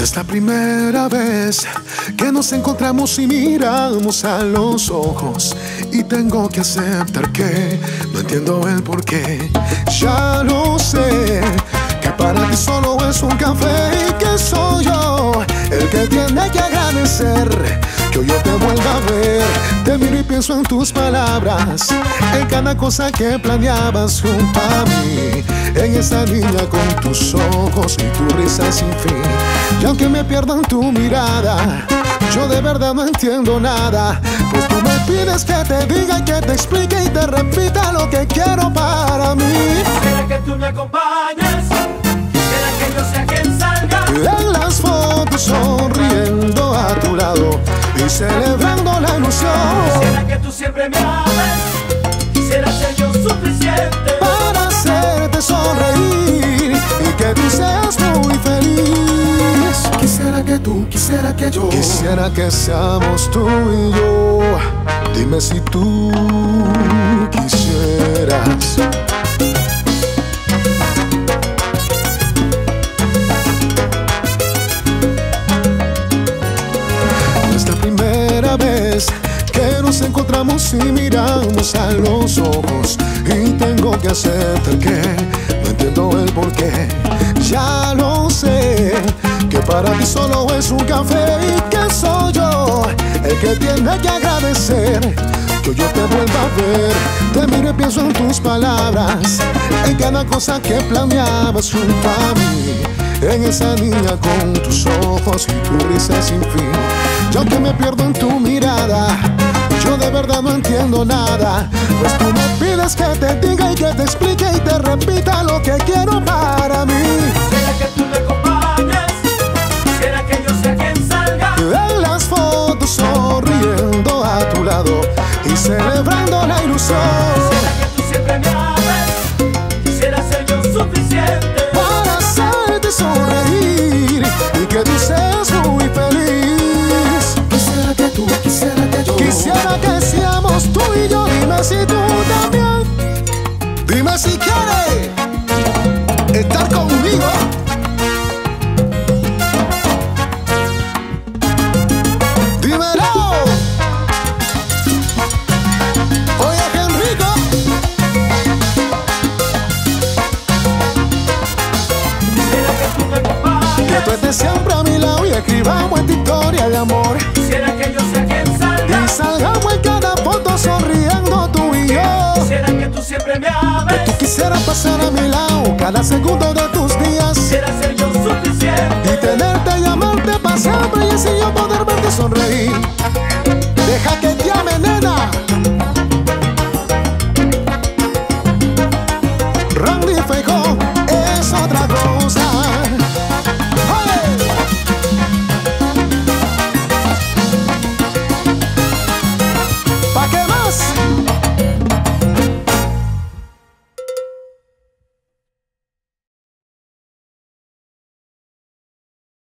Es la primera vez que nos encontramos y miramos a los ojos y tengo que aceptar que no entiendo el por qué. Ya lo sé, que para ti solo es un café y que soy yo el que tiene que agradecer que hoy yo te vuelva a ver. Te miro y pienso en tus palabras, en cada cosa que planeabas junto a mí, en esa niña con tus ojos y tu risa sin fin. Y aunque me pierda en tu mirada, yo de verdad no entiendo nada. Pues tú me pides que te diga y que te explique y te repita lo que quiero para mí. ¿Será que tú me acompañas? Y celebrando la ilusión. ¿Será que tú siempre me ames? ¿Será ser yo suficiente? Para hacerte sonreír y que tú seas muy feliz. Quisiera que tú, quisiera que yo, quisiera que seamos tú y yo. Dime si tú quisieras. Nos encontramos y miramos a los ojos y tengo que aceptar que no entiendo el porqué. Ya lo sé, que para ti solo es un café y que soy yo el que tiene que agradecer que yo te vuelva a ver. Te miro y pienso en tus palabras, en cada cosa que planeabas junto a mí. En esa niña con tus ojos y tu risa sin fin. Yo que me pierdo en tu mirada, de verdad no entiendo nada. Pues tú me pides que te diga y que te explique y te repita lo que quiero para mí. ¿Será que tú me acompañas? ¿Será que yo sea quien salga? En las fotos sonriendo a tu lado y celebrando la ilusión. ¿Será que tú siempre me conmigo. Dímelo. Oye, qué rico. ¿Será que tú me Que tú estés siempre a mi lado y escribamos esta historia de amor. ¿Será quisieras pasar a mi lado cada segundo de tus días. ¿Será ser yo suficiente? Y tenerte y amarte para siempre y así yo poder verte sonreír. Deja que te ame, nena. Randy Feijó es otra cosa.